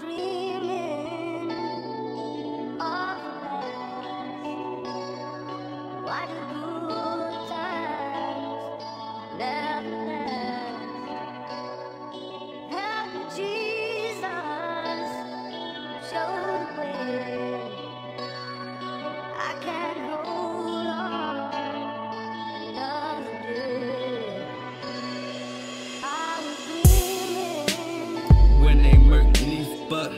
dreaming me.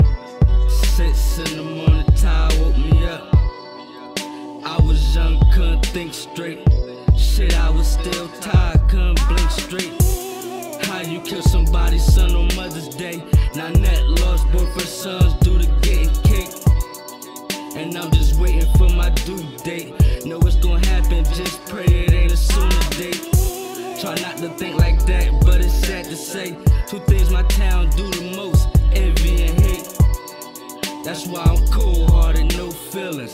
Six in the morning, tire woke me up. I was young, couldn't think straight. Shit, I was still tired, couldn't blink straight. How you kill somebody's son on Mother's Day? Net lost both her sons due to getting cake. And I'm just waiting for my due date. Know it's gonna happen, just pray it ain't a sooner date. Try not to think like that, but it's sad to say. Two things my town do the That's why I'm cold hearted, no feelings.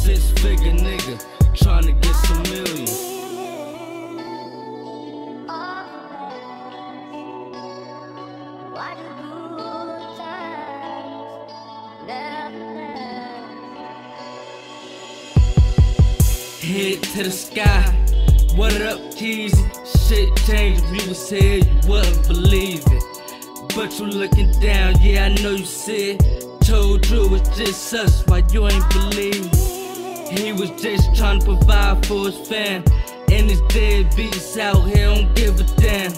Six figure nigga, trying to get some millions. Head to the sky. What up, keys? Shit changed if you was here, you wouldn't believe it. But you looking down, yeah, I know you said. Told you it's just us, why you ain't believe? He was just trying to provide for his fam. And his deadbeats out here don't give a damn.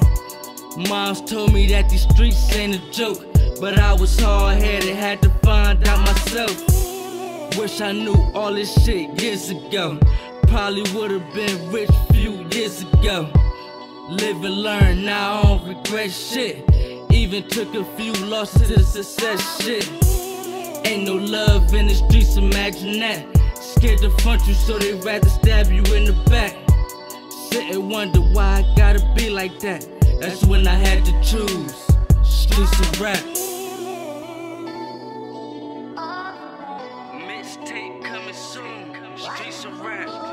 Moms told me that these streets ain't a joke. But I was hard headed, had to find out myself. Wish I knew all this shit years ago. Probably would've been rich few years ago. Live and learn, now I don't regret shit. Even took a few losses to success shit. Ain't no love in the streets, imagine that. Scared to front you, so they rather stab you in the back. Sit and wonder why I gotta be like that. That's when I had to choose. Streets of rap. Mixtape coming soon. Streets of rap.